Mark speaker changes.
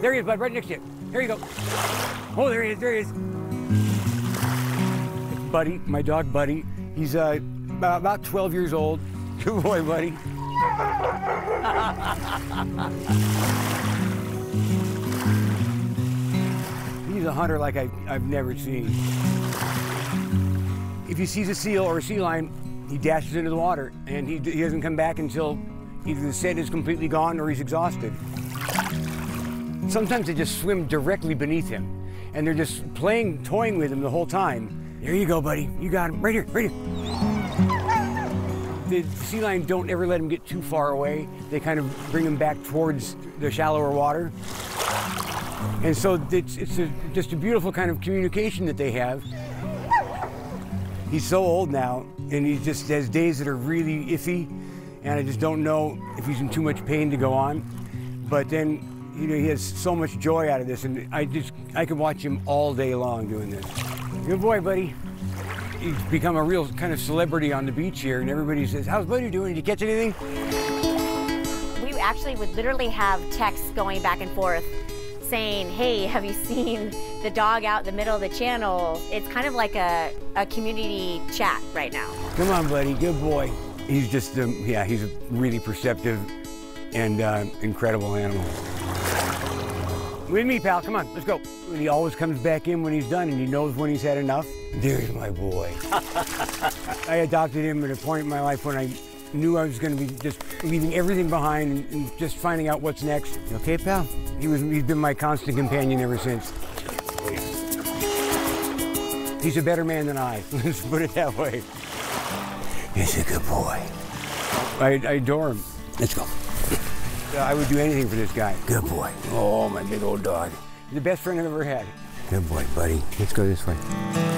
Speaker 1: There he is, bud, right next to you. Here you go. Oh, there he is, there he is. Buddy, my dog Buddy. He's uh, about, about 12 years old. Good boy, Buddy. He's a hunter like I, I've never seen. If he sees a seal or a sea lion, he dashes into the water and he, he doesn't come back until either the scent is completely gone or he's exhausted. Sometimes they just swim directly beneath him and they're just playing, toying with him the whole time. There you go, buddy. You got him. Right here, right here. The sea lion don't ever let him get too far away. They kind of bring him back towards the shallower water. And so it's, it's a, just a beautiful kind of communication that they have. He's so old now, and he just has days that are really iffy, and I just don't know if he's in too much pain to go on. But then, you know, he has so much joy out of this, and I just, I could watch him all day long doing this. Good boy, buddy. He's become a real kind of celebrity on the beach here, and everybody says, how's Buddy doing? Did you catch anything?
Speaker 2: We actually would literally have texts going back and forth saying, hey, have you seen the dog out in the middle of the channel? It's kind of like a, a community chat right now.
Speaker 1: Come on, buddy. Good boy. He's just, um, yeah, he's a really perceptive and uh, incredible animal. With me, pal. Come on, let's go. And he always comes back in when he's done, and he knows when he's had enough. There's my boy. I adopted him at a point in my life when I knew I was going to be just leaving everything behind and, and just finding out what's next. You okay, pal? He was, he's been my constant companion ever since. He's a better man than I. Let's put it that way. He's a good boy. I, I adore him. Let's go. I would do anything for this guy. Good boy. Oh, my big old dog. The best friend I've ever had. Good boy, buddy. Let's go this way.